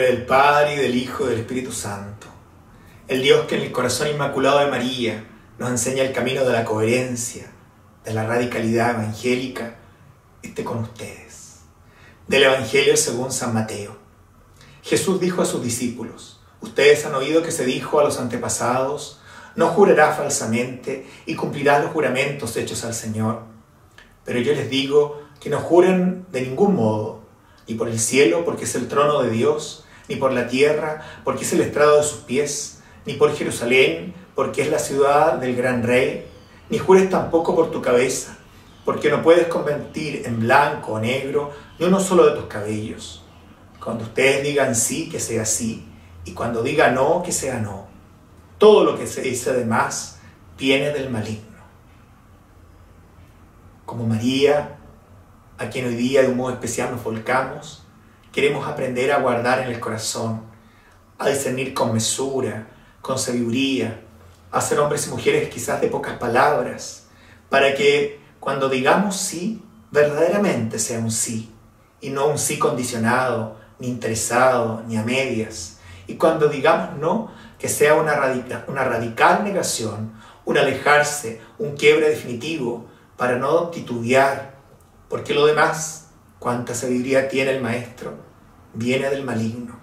del Padre y del Hijo y del Espíritu Santo. El Dios que en el corazón inmaculado de María nos enseña el camino de la coherencia, de la radicalidad evangélica, esté con ustedes. Del Evangelio según San Mateo. Jesús dijo a sus discípulos, ustedes han oído que se dijo a los antepasados, no jurará falsamente y cumplirá los juramentos hechos al Señor. Pero yo les digo que no juren de ningún modo ni por el cielo, porque es el trono de Dios, ni por la tierra, porque es el estrado de sus pies, ni por Jerusalén, porque es la ciudad del gran rey, ni jures tampoco por tu cabeza, porque no puedes convertir en blanco o negro ni uno solo de tus cabellos. Cuando ustedes digan sí, que sea sí, y cuando diga no, que sea no. Todo lo que se dice además viene del maligno. Como María, a quien hoy día de un modo especial nos volcamos, queremos aprender a guardar en el corazón, a discernir con mesura, con sabiduría, a ser hombres y mujeres quizás de pocas palabras, para que cuando digamos sí, verdaderamente sea un sí, y no un sí condicionado, ni interesado, ni a medias. Y cuando digamos no, que sea una una radical negación, un alejarse, un quiebre definitivo, para no titubear, porque lo demás, cuánta sabiduría tiene el Maestro, viene del maligno.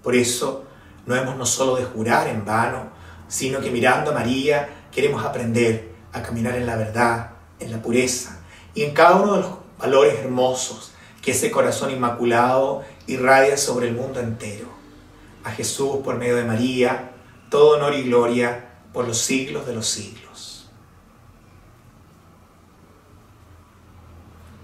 Por eso no hemos no solo de jurar en vano, sino que mirando a María queremos aprender a caminar en la verdad, en la pureza y en cada uno de los valores hermosos que ese corazón inmaculado irradia sobre el mundo entero. A Jesús por medio de María, todo honor y gloria por los siglos de los siglos.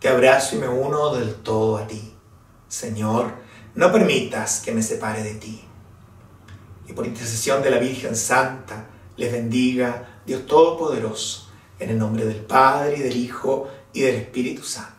te abrazo y me uno del todo a ti. Señor, no permitas que me separe de ti. Y por intercesión de la Virgen Santa, les bendiga Dios Todopoderoso, en el nombre del Padre, y del Hijo, y del Espíritu Santo.